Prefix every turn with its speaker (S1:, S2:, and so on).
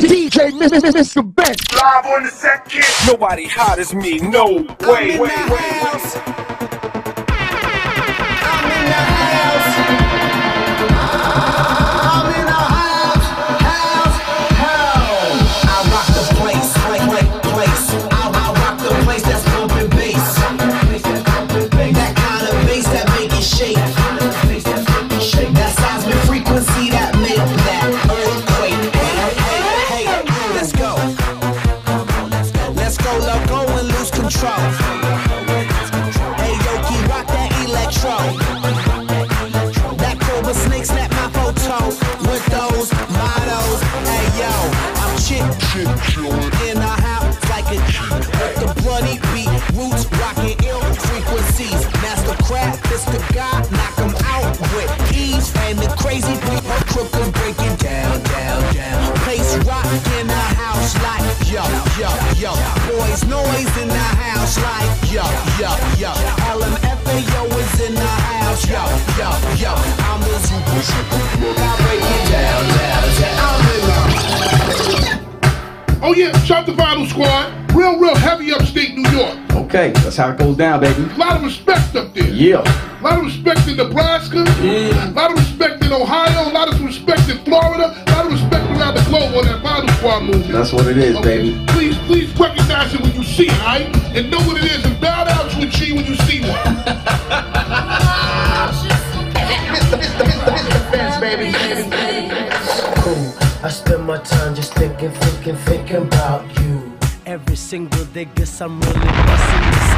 S1: DJ Mr. Vince.
S2: Live on the set kit. Nobody hot as me. No way. Wait, wait.
S3: Control. Hey, Yoki, rock that electro. That cobra snake snap my photo with those models. Hey yo, I'm chip in the house like a with the bloody beat, roots rocking ill frequencies. Master craft, this the guy, knock 'em out with ease. And the crazy people crook and break down, down, down. Place rock in the house like yo, yo, yo. Yo, yo, yo. I'm the super, super plug. Break it down, down, down. I'm in the
S4: Oh yeah, shout to Vynil Squad. Real, real heavy upstate New York.
S5: Okay, that's how it goes down, baby.
S4: A lot of respect up there.
S5: Yeah.
S4: A lot of respect in Nebraska.
S5: Yeah.
S4: A lot of respect in Ohio. A lot of respect in Florida. A lot of respect around the globe on that Vynil Squad movement.
S5: That's what it is,
S4: Okay,
S5: baby.
S4: Please, please recognize it when you see it, alright? And know what it is
S6: cool. I spend my time just thinking, thinking, thinking about you.
S7: Every single day, guess I'm really busting this.